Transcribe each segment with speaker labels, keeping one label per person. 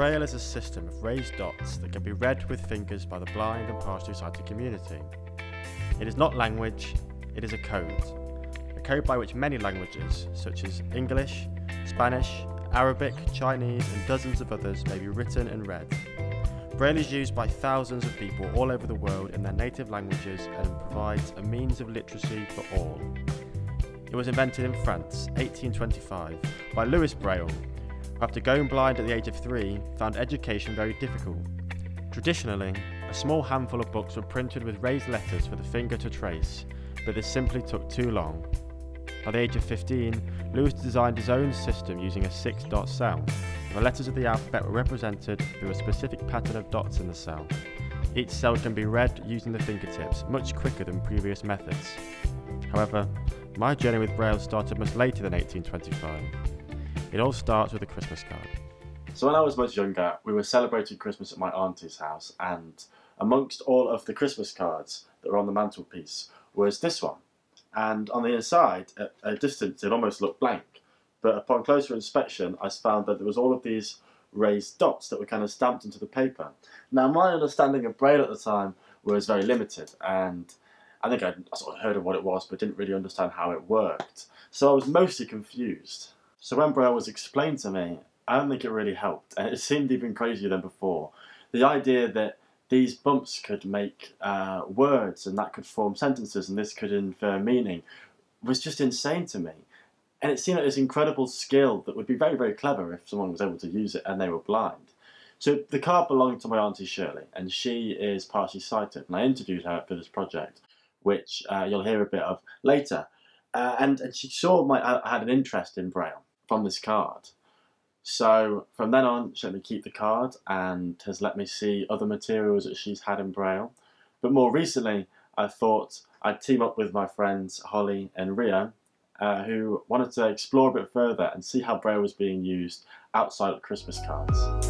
Speaker 1: Braille is a system of raised dots that can be read with fingers by the blind and partially sighted community. It is not language, it is a code. A code by which many languages, such as English, Spanish, Arabic, Chinese, and dozens of others, may be written and read. Braille is used by thousands of people all over the world in their native languages and provides a means of literacy for all. It was invented in France, 1825, by Louis Braille, after going blind at the age of three, found education very difficult. Traditionally, a small handful of books were printed with raised letters for the finger to trace, but this simply took too long. By the age of 15, Louis designed his own system using a six dot cell. The letters of the alphabet were represented through a specific pattern of dots in the cell. Each cell can be read using the fingertips, much quicker than previous methods. However, my journey with Braille started much later than 1825. It all starts with a Christmas card.
Speaker 2: So when I was much younger, we were celebrating Christmas at my auntie's house, and amongst all of the Christmas cards that were on the mantelpiece was this one. And on the inside, at a distance, it almost looked blank. But upon closer inspection, I found that there was all of these raised dots that were kind of stamped into the paper. Now, my understanding of Braille at the time was very limited, and I think I sort of heard of what it was, but didn't really understand how it worked. So I was mostly confused. So when Braille was explained to me, I don't think it really helped, and it seemed even crazier than before. The idea that these bumps could make uh, words and that could form sentences and this could infer meaning was just insane to me. And it seemed like this incredible skill that would be very, very clever if someone was able to use it and they were blind. So the card belonged to my auntie Shirley, and she is partially sighted. And I interviewed her for this project, which uh, you'll hear a bit of later. Uh, and, and she saw my I had an interest in Braille from this card. So from then on, she let me keep the card and has let me see other materials that she's had in Braille. But more recently, I thought I'd team up with my friends Holly and Ria, uh, who wanted to explore a bit further and see how Braille was being used outside of Christmas cards.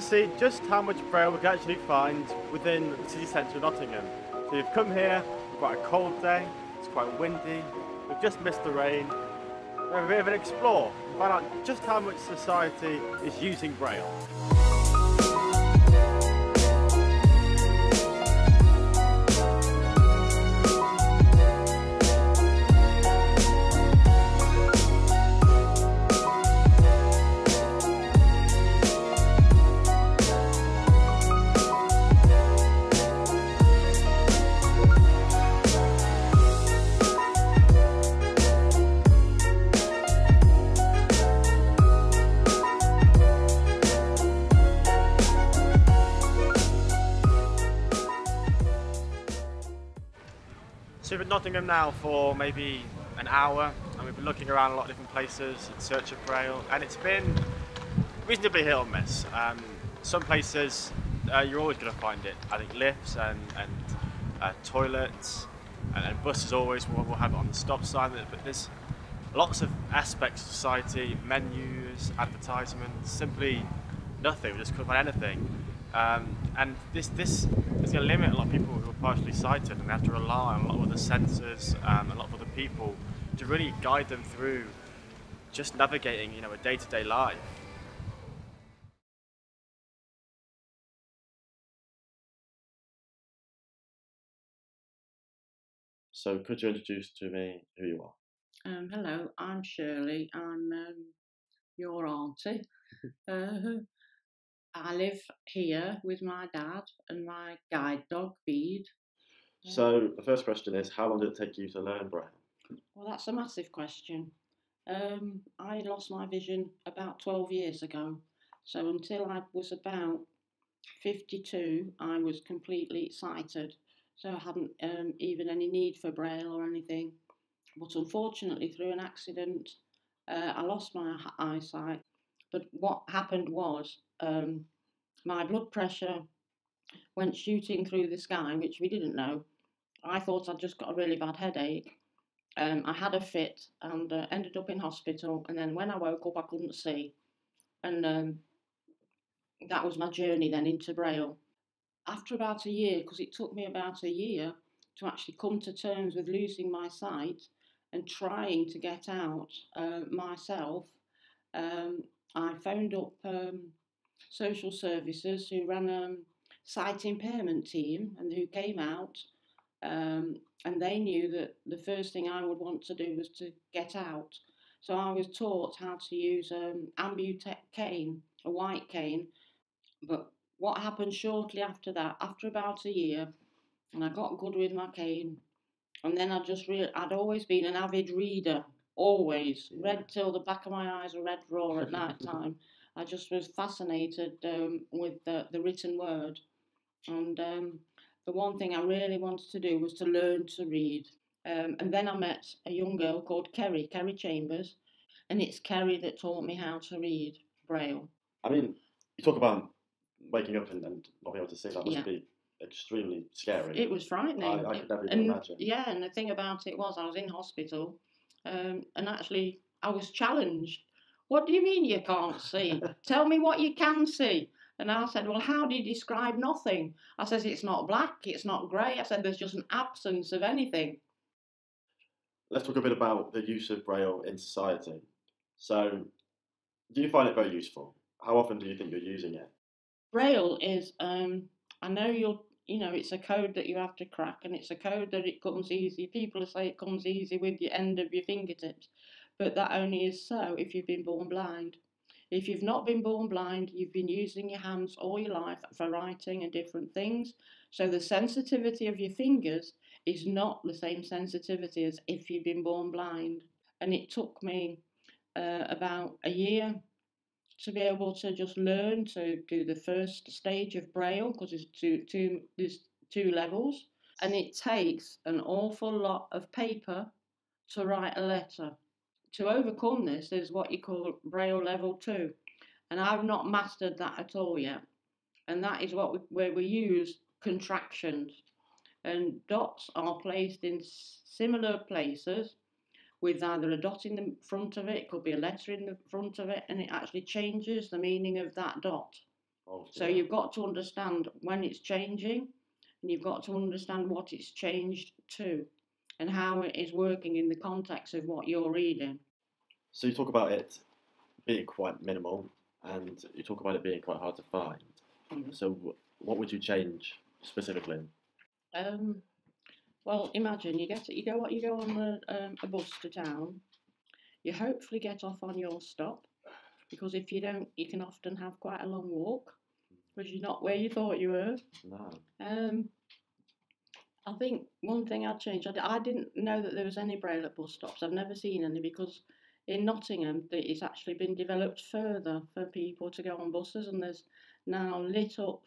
Speaker 1: To see just how much Braille we can actually find within the city centre of Nottingham. So you've come here, quite a cold day, it's quite windy, we've just missed the rain. We have a bit of an explore, find out just how much society is using Braille. Nottingham now for maybe an hour and we've been looking around a lot of different places in search of Braille and it's been reasonably hit or miss. Um, some places uh, you're always going to find it. I think lifts and, and uh, toilets and, and buses always will, will have it on the stop sign but there's lots of aspects of society, menus, advertisements, simply nothing, we just couldn't find anything. Um, and this this is going to limit a lot of people who are partially sighted and they have to rely on a lot of other sensors um, and a lot of other people to really guide them through just navigating you know a day-to-day life.
Speaker 2: So could you introduce to me who you are?
Speaker 3: Um, hello, I'm Shirley. I'm um, your auntie. uh, I live here with my dad and my guide dog, Bede.
Speaker 2: So the first question is, how long did it take you to learn Braille?
Speaker 3: Well, that's a massive question. Um, I lost my vision about 12 years ago. So until I was about 52, I was completely sighted. so I hadn't um, even any need for braille or anything. But unfortunately, through an accident, uh, I lost my eyesight. But what happened was um, my blood pressure went shooting through the sky, which we didn't know. I thought I'd just got a really bad headache. Um, I had a fit and uh, ended up in hospital. And then when I woke up, I couldn't see. And um, that was my journey then into Braille. After about a year, because it took me about a year to actually come to terms with losing my sight and trying to get out uh, myself, um, I phoned up um, social services who ran a sight impairment team and who came out um, and they knew that the first thing I would want to do was to get out. So I was taught how to use um, Ambutech cane, a white cane. But what happened shortly after that, after about a year, and I got good with my cane, and then I just real I'd always been an avid reader, always read till the back of my eyes were red raw at night time. I just was fascinated um, with the, the written word, and um, the one thing I really wanted to do was to learn to read. Um, and then I met a young girl called Kerry, Kerry Chambers, and it's Kerry that taught me how to read Braille.
Speaker 1: I mean, you talk about waking up and, and not being able to see. That must
Speaker 3: Yeah.
Speaker 1: be extremely scary.
Speaker 3: It was frightening.
Speaker 1: I, I could never
Speaker 3: and
Speaker 1: imagine.
Speaker 3: yeah, and the thing about it was I was in hospital, um, and actually I was challenged. What do you mean you can't see? Tell me what you can see. And I said, well, how do you describe nothing? I says it's not black, it's not grey. I said there's just an absence of anything.
Speaker 1: Let's talk a bit about the use of Braille in society. So, do you find it very useful? How often do you think you're using it?
Speaker 3: Braille is, um, I know you'll, you know, it's a code that you have to crack, and it's a code that it comes easy. People say it comes easy with the end of your fingertips, but that only is so if you've been born blind. If you've not been born blind, you've been using your hands all your life for writing and different things. So the sensitivity of your fingers is not the same sensitivity as if you've been born blind. And it took me uh, about a year to be able to just learn to do the first stage of braille because there's two two there's two levels. And it takes an awful lot of paper to write a letter. To overcome this there's what you call braille level 2 and I've not mastered that at all yet. And that is what we, where we use contractions. And dots are placed in similar places with either a dot in the front of it, could be a letter in the front of it, and it actually changes the meaning of that dot.
Speaker 1: Oh,
Speaker 3: So
Speaker 1: dear.
Speaker 3: you've got to understand when it's changing, and you've got to understand what it's changed to, and how it is working in the context of what you're reading.
Speaker 1: So you talk about it being quite minimal, and you talk about it being quite hard to find.
Speaker 3: Mhm.
Speaker 1: So what would you change specifically?
Speaker 3: Um, well, imagine you get you go what you go on a, um, a bus to town. You hopefully get off on your stop, because if you don't, you can often have quite a long walk, because you're not where you thought you were.
Speaker 1: No.
Speaker 3: Um, I think one thing I'd change. I didn't know that there was any braille at bus stops. I've never seen any because in Nottingham it's actually been developed further for people to go on buses, and there's now lit up,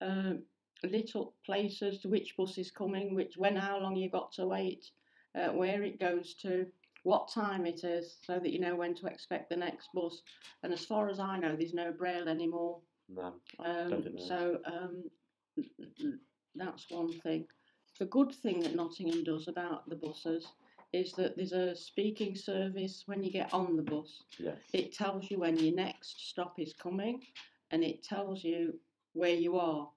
Speaker 3: um, lit up places to which bus is coming, which when how long you've got to wait, uh, where it goes to, what time it is, so that you know when to expect the next bus. And as far as I know, there's no braille anymore.
Speaker 1: No.
Speaker 3: Um,
Speaker 1: think there is.
Speaker 3: so um, that's one thing. The good thing that Nottingham does about the buses is that there's a speaking service when you get on the bus.
Speaker 1: Yes.
Speaker 3: It tells you when your next stop is coming, and it tells you where you are.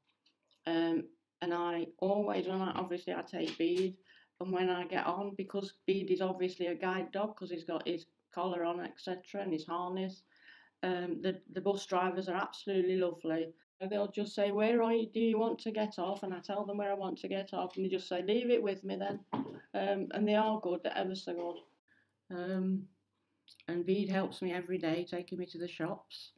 Speaker 3: Um, and I always, I obviously I take Bede, and when I get on, because Bede is obviously a guide dog because he's got his collar on, etc., and his harness. Um, the the bus drivers are absolutely lovely. They'll just say, "Where are you? Do you want to get off?" And I tell them where I want to get off, and they just say, "Leave it with me then." Um, and they are good, they're ever so good. Um, and Bede helps me every day, taking me to the shops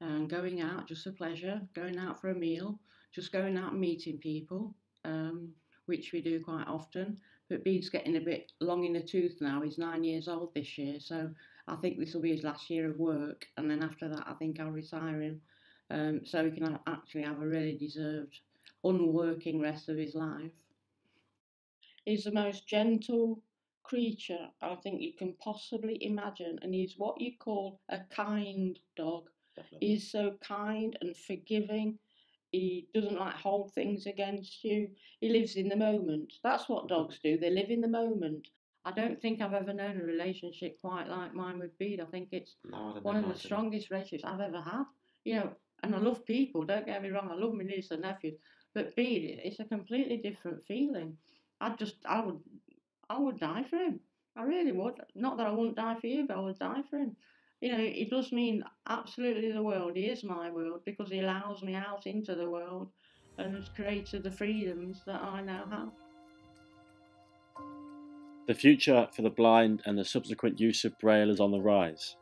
Speaker 3: and going out just for pleasure, going out for a meal, just going out and meeting people, um, which we do quite often. But Bede's getting a bit long in the tooth now. He's nine years old this year, so I think this will be his last year of work. And then after that, I think I'll retire him, um, so he can actually have a really deserved, unworking rest of his life. He's the most gentle creature I think you can possibly imagine, and he's what you call a kind dog.
Speaker 1: Definitely.
Speaker 3: He's so kind and forgiving. He doesn't like hold things against you. He lives in the moment. That's what dogs do. They live in the moment. I don't think I've ever known a relationship quite like mine with Bede. I think it's
Speaker 1: No, I
Speaker 3: one of the strongest relationships I've ever had. You know, and I love people, don't get me wrong, I love my nieces and nephews. But Bede, it's a completely different feeling. I just I would I would die for him. I really would. Not that I wouldn't die for you, but I would die for him. You know, it does mean absolutely the world. He is my world because he allows me out into the world and has created the freedoms that I now have.
Speaker 1: The future for the blind and the subsequent use of Braille is on the rise.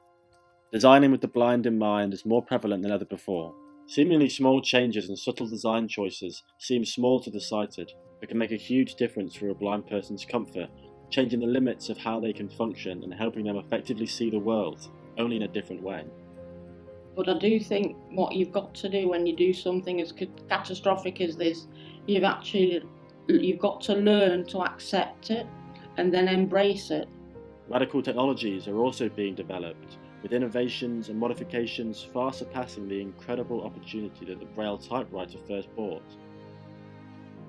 Speaker 1: Designing with the blind in mind is more prevalent than ever before. Seemingly small changes and subtle design choices seem small to the sighted, but can make a huge difference for a blind person's comfort, changing the limits of how they can function and helping them effectively see the world, only in a different way.
Speaker 3: But I do think what you've got to do when you do something as catastrophic as this, you've actually you've got to learn to accept it and then embrace it.
Speaker 1: Radical technologies are also being developed, with innovations and modifications far surpassing the incredible opportunity that the Braille typewriter first brought.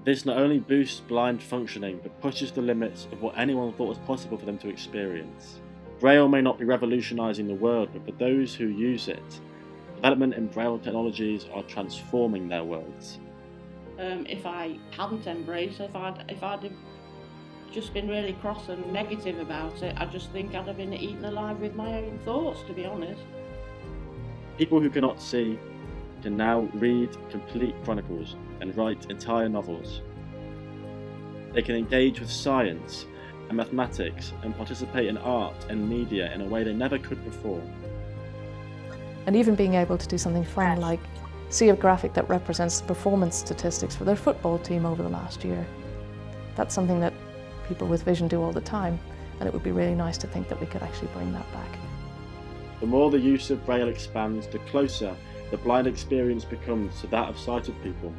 Speaker 1: This not only boosts blind functioning, but pushes the limits of what anyone thought was possible for them to experience. Braille may not be revolutionising the world, but for those who use it, development in Braille technologies are transforming their worlds.
Speaker 3: Um, if I hadn't embraced if I'd if I'd have just been really cross and negative about it, I just think I'd have been eaten alive with my own thoughts, to be honest.
Speaker 1: People who cannot see can now read complete chronicles and write entire novels. They can engage with science and mathematics and participate in art and media in a way they never could before.
Speaker 2: and even being able to do something fun like see a graphic that represents the performance statistics for their football team over the last year. That's something that people with vision do all the time, and it would be really nice to think that we could actually bring that back.
Speaker 1: The more the use of Braille expands, the closer the blind experience becomes to that of sighted people.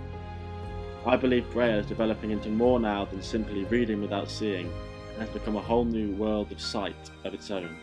Speaker 1: I believe Braille is developing into more now than simply reading without seeing, and has become a whole new world of sight of its own.